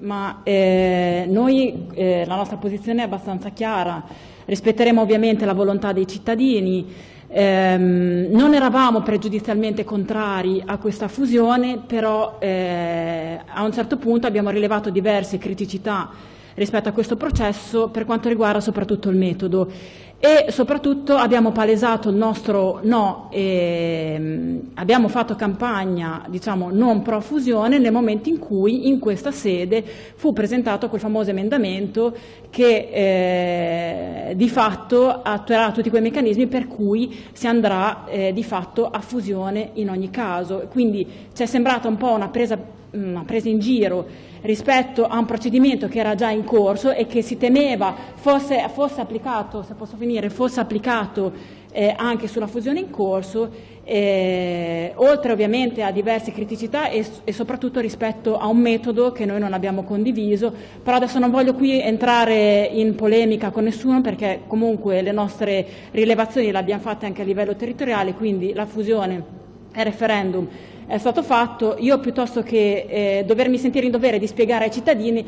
ma eh, noi, eh, la nostra posizione è abbastanza chiara, rispetteremo ovviamente la volontà dei cittadini, ehm, non eravamo pregiudizialmente contrari a questa fusione, però eh, a un certo punto abbiamo rilevato diverse criticità rispetto a questo processo per quanto riguarda soprattutto il metodo e soprattutto abbiamo palesato il nostro no e mm, abbiamo fatto campagna diciamo, non pro fusione nel momento in cui in questa sede fu presentato quel famoso emendamento che eh, di fatto attuerà tutti quei meccanismi per cui si andrà eh, di fatto a fusione in ogni caso. Quindi ci è sembrata un po' una presa, una presa in giro rispetto a un procedimento che era già in corso e che si temeva fosse, fosse applicato, se posso finire, fosse applicato eh, anche sulla fusione in corso, eh, oltre ovviamente a diverse criticità e, e, soprattutto rispetto a un metodo che noi non abbiamo condiviso, però adesso non voglio qui entrare in polemica con nessuno perché comunque le nostre rilevazioni le abbiamo fatte anche a livello territoriale, quindi la fusione e referendum è stato fatto, io piuttosto che eh, dovermi sentire in dovere di spiegare ai cittadini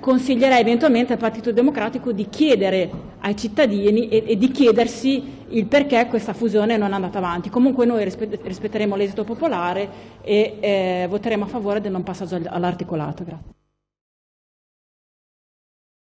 consiglierei eventualmente al Partito Democratico di chiedere ai cittadini e, e, di chiedersi il perché questa fusione non è andata avanti. Comunque noi rispetteremo l'esito popolare e eh, voteremo a favore del non passaggio all'articolato.